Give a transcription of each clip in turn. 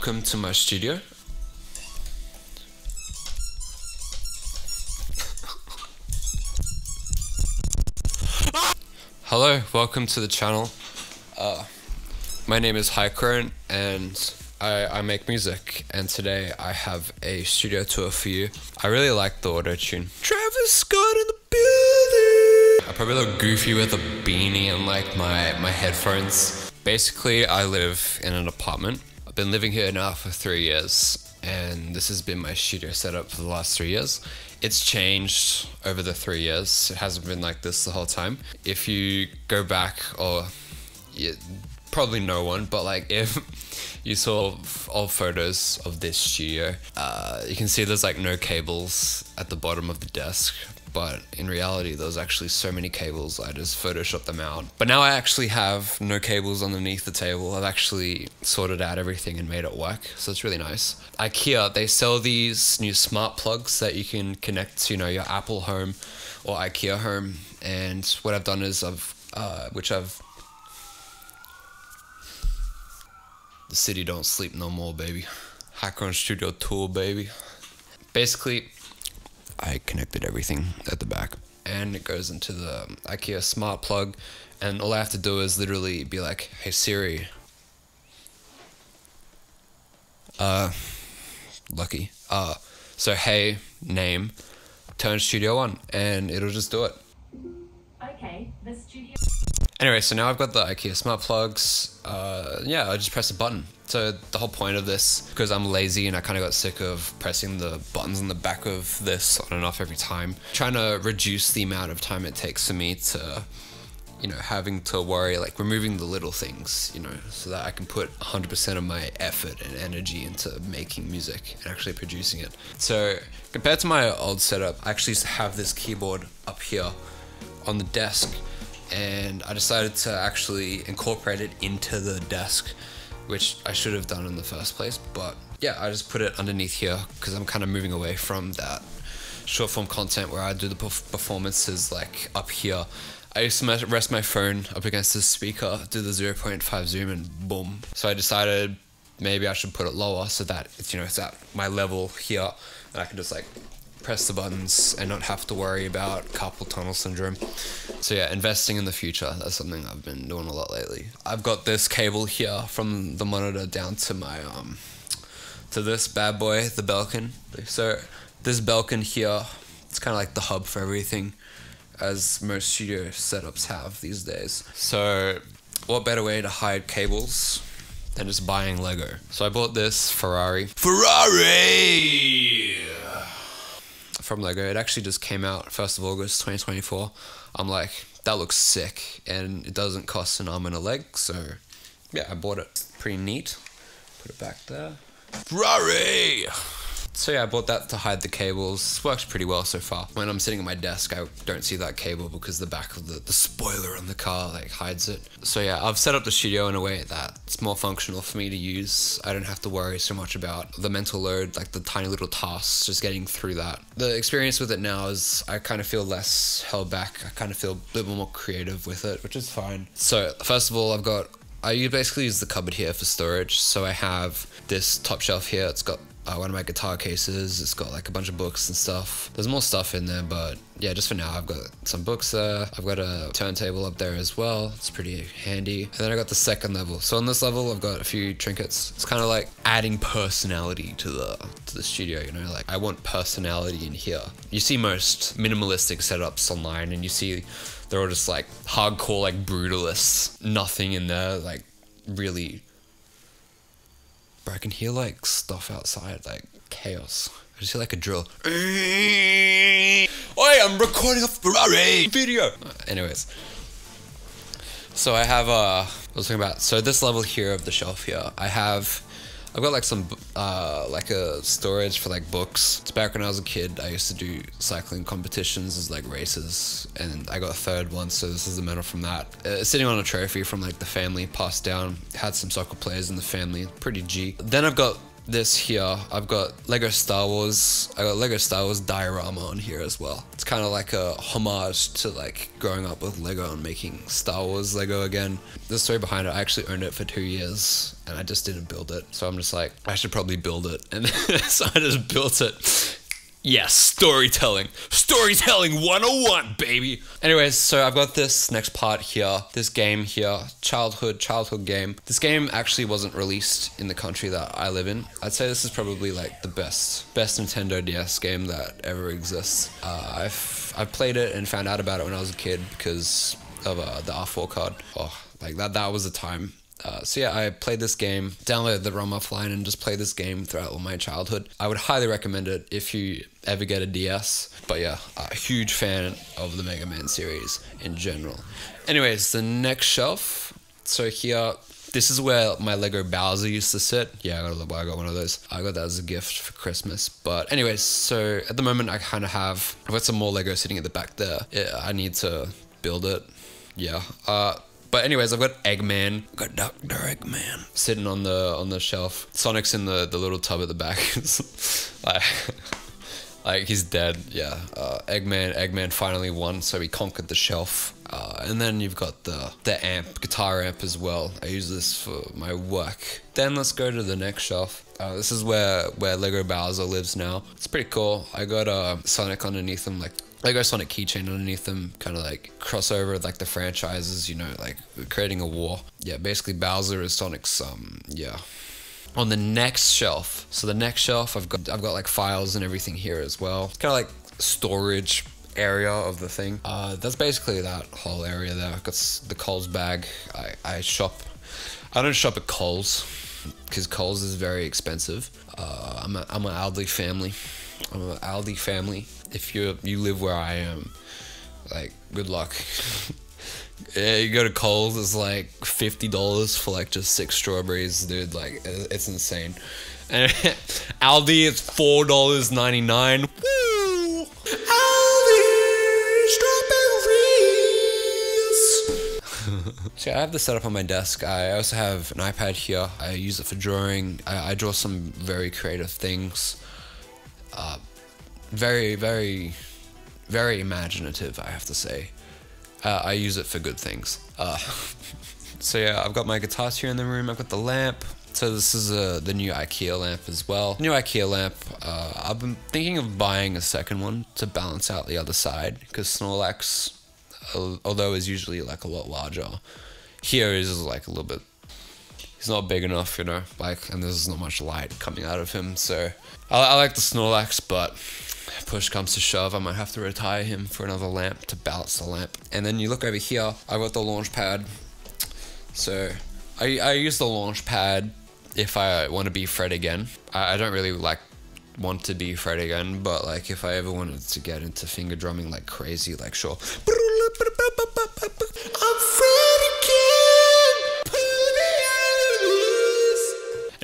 Welcome to my studio. Hello, welcome to the channel. Uh, my name is Hykrone and I, I make music and today I have a studio tour for you. I really like the auto tune. Travis Scott in the building! I probably look goofy with a beanie and like my, my headphones. Basically, I live in an apartment. Been living here now for three years and this has been my studio setup for the last three years. It's changed over the three years. It hasn't been like this the whole time. If you go back, or probably no one, but like if you saw old photos of this studio, uh, you can see there's like no cables at the bottom of the desk but in reality there was actually so many cables I just photoshopped them out. But now I actually have no cables underneath the table. I've actually sorted out everything and made it work, so it's really nice. IKEA, they sell these new smart plugs that you can connect to, you know, your Apple Home or IKEA Home. And what I've done is I've, uh, which I've the city don't sleep no more, baby. Hykrone Studio Tour, baby. Basically, I connected everything at the back and it goes into the IKEA smart plug and all I have to do is literally be like, hey Siri, uh, lucky, uh, so hey, name, turn studio on and it'll just do it. Okay, the studio. Anyway, so now I've got the IKEA smart plugs. Uh, yeah, I just press a button. So the whole point of this, because I'm lazy and I kind of got sick of pressing the buttons on the back of this on and off every time, trying to reduce the amount of time it takes for me to, you know, having to worry, like removing the little things, you know, so that I can put 100% of my effort and energy into making music and actually producing it. So compared to my old setup, I actually have this keyboard up here on the desk and I decided to actually incorporate it into the desk, which I should have done in the first place. But yeah, I just put it underneath here because I'm kind of moving away from that short form content where I do the performances like up here. I used to rest my phone up against the speaker, do the 0.5 zoom, and boom. So I decided maybe I should put it lower so that it's you know it's at my level here, and I can just like press the buttons and not have to worry about carpal tunnel syndrome. So yeah, investing in the future, that's something I've been doing a lot lately. I've got this cable here from the monitor down to my um to this bad boy, the Belkin. So this Belkin here, it's kind of like the hub for everything as most studio setups have these days. So what better way to hide cables than just buying Lego? So I bought this Ferrari. Ferrari! From Lego. It actually just came out 1st of August 2024. I'm like, that looks sick. And it doesn't cost an arm and a leg. So, yeah, I bought it. Pretty neat. Put it back there. Ferrari! So yeah, I bought that to hide the cables. Works pretty well so far. When I'm sitting at my desk, I don't see that cable because the back of the, the spoiler on the car like hides it. So yeah, I've set up the studio in a way that it's more functional for me to use. I don't have to worry so much about the mental load, like the tiny little tasks, just getting through that. The experience with it now is I kind of feel less held back. I kind of feel a little more creative with it, which is fine. So first of all, I've got I basically use the cupboard here for storage. So I have this top shelf here. It's got uh, one of my guitar cases. It's got like a bunch of books and stuff. There's more stuff in there, but yeah, just for now, I've got some books there. I've got a turntable up there as well. It's pretty handy. And then I got the second level. So on this level, I've got a few trinkets. It's kind of like adding personality to the to the studio. You know, like I want personality in here. You see most minimalistic setups online, and you see they're all just like hardcore, like brutalists. Nothing in there, like really Bro, I can hear like stuff outside, like chaos. I just hear like a drill. Oi, I'm recording a Ferrari video. Anyways, so I have uh, I was talking about. So this level here of the shelf here, I have I've got like some uh, like a storage for like books. It's back when I was a kid. I used to do cycling competitions as like races, and I got third one. So this is the medal from that. Uh, sitting on a trophy from like the family passed down. Had some soccer players in the family. Pretty G. Then I've got this here. I've got Lego Star Wars. I got Lego Star Wars diorama on here as well. It's kind of like a homage to like growing up with Lego and making Star Wars Lego again. The story behind it, I actually owned it for two years and I just didn't build it. So I'm just like, I should probably build it. And so I just built it. Yes, storytelling. Storytelling 101, baby. Anyways, so I've got this next part here, this game here, childhood, childhood game. This game actually wasn't released in the country that I live in. I'd say this is probably like the best, best Nintendo DS game that ever exists. Uh, I've, I've played it and found out about it when I was a kid because of uh, the R4 card. Oh, like that, that was the time uh, so yeah, I played this game, downloaded the ROM offline, and just played this game throughout all my childhood. I would highly recommend it if you ever get a DS. But yeah, a huge fan of the Mega Man series in general. Anyways, the next shelf. So here, this is where my Lego Bowser used to sit. Yeah, I got, I got one of those. I got that as a gift for Christmas. But anyways, so at the moment I kind of have, I've got some more Lego sitting at the back there. Yeah, I need to build it. Yeah. Uh, but anyways, I've got Eggman, I've got Doctor Eggman sitting on the on the shelf. Sonic's in the the little tub at the back. like, like he's dead. Yeah. Uh, Eggman, Eggman finally won, so he conquered the shelf. Uh, and then you've got the the amp, guitar amp as well. I use this for my work. Then let's go to the next shelf. Uh, this is where where Lego Bowser lives now. It's pretty cool. I got a uh, Sonic underneath him, like Lego Sonic keychain underneath them, kind of like crossover like the franchises, you know, like creating a war. Yeah, basically Bowser is Sonic's um yeah. On the next shelf, so the next shelf I've got I've got like files and everything here as well. It's Kind of like storage area of the thing. Uh, that's basically that whole area there. I've got the Coles bag. I, I shop. I don't shop at Coles because Coles is very expensive. Uh, I'm a, I'm an Aldi family. I'm an Aldi family. If you you live where I am, like good luck. yeah, you go to Coles, it's like fifty dollars for like just six strawberries, dude. Like it's insane. And Aldi, it's four dollars ninety nine. Strawberries. so I have this set up on my desk. I also have an iPad here. I use it for drawing. I, I draw some very creative things. Uh, very, very, very imaginative, I have to say. Uh, I use it for good things. Uh, so yeah, I've got my guitars here in the room. I've got the lamp. So this is uh, the new IKEA lamp as well. New IKEA lamp. Uh, I've been thinking of buying a second one to balance out the other side because Snorlax, although is usually like a lot larger, here is like a little bit. He's not big enough, you know. Like, and there's not much light coming out of him. So I, I like the Snorlax, but push comes to shove, I might have to retire him for another lamp to balance the lamp. And then you look over here, I've got the launch pad. So I, I use the launch pad if I want to be Fred again. I, I don't really like want to be Fred again, but like if I ever wanted to get into finger drumming like crazy, like sure.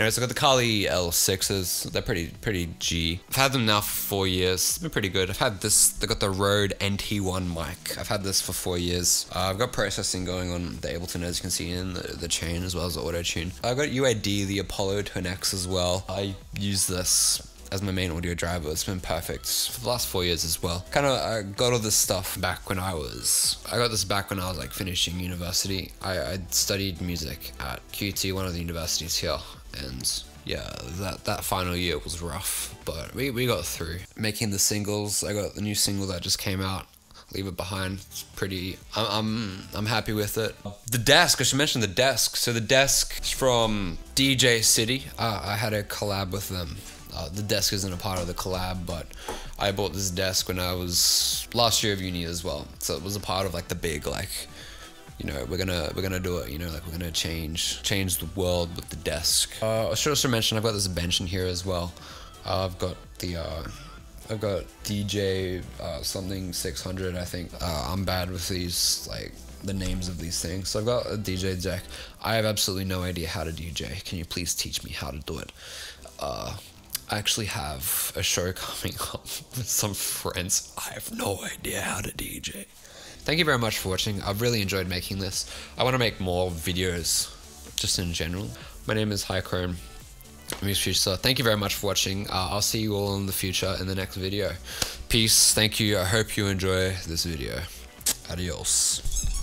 Anyways, I got the Kali L6s. They're pretty pretty G. I've had them now for four years. It's been pretty good. I've had this. They got the Rode NT1 mic. I've had this for four years. Uh, I've got processing going on the Ableton as you can see in the, the chain as well as the auto tune. I've got UAD, the Apollo Twin X as well. I use this as my main audio driver. It's been perfect for the last four years as well. Kind of, I got all this stuff back when I was, I got this back when I was like finishing university. I, I studied music at QT, one of the universities here and yeah, that that final year was rough, but we, we got through. Making the singles, I got the new single that just came out. Leave it behind. It's pretty. I'm I'm I'm happy with it. The desk. I should mention the desk. So the desk is from DJ City. Uh, I had a collab with them. Uh, the desk isn't a part of the collab, but I bought this desk when I was last year of uni as well. So it was a part of like the big like you know we're gonna we're gonna do it you know like we're gonna change change the world with the desk. Uh, i should also mention i've got this bench in here as well. Uh, i've got the uh, i've got dj uh, something 600 i think. Uh, i'm bad with these like the names of these things. So i've got a dj deck. I have absolutely no idea how to dj can you please teach me how to do it? Uh, I actually have a show coming up with some friends. I have no idea how to DJ. Thank you very much for watching. I've really enjoyed making this. I want to make more videos just in general. My name is Hykrone. Muse Future. Thank you very much for watching. Uh, I'll see you all in the future in the next video. Peace. Thank you. I hope you enjoy this video. Adios.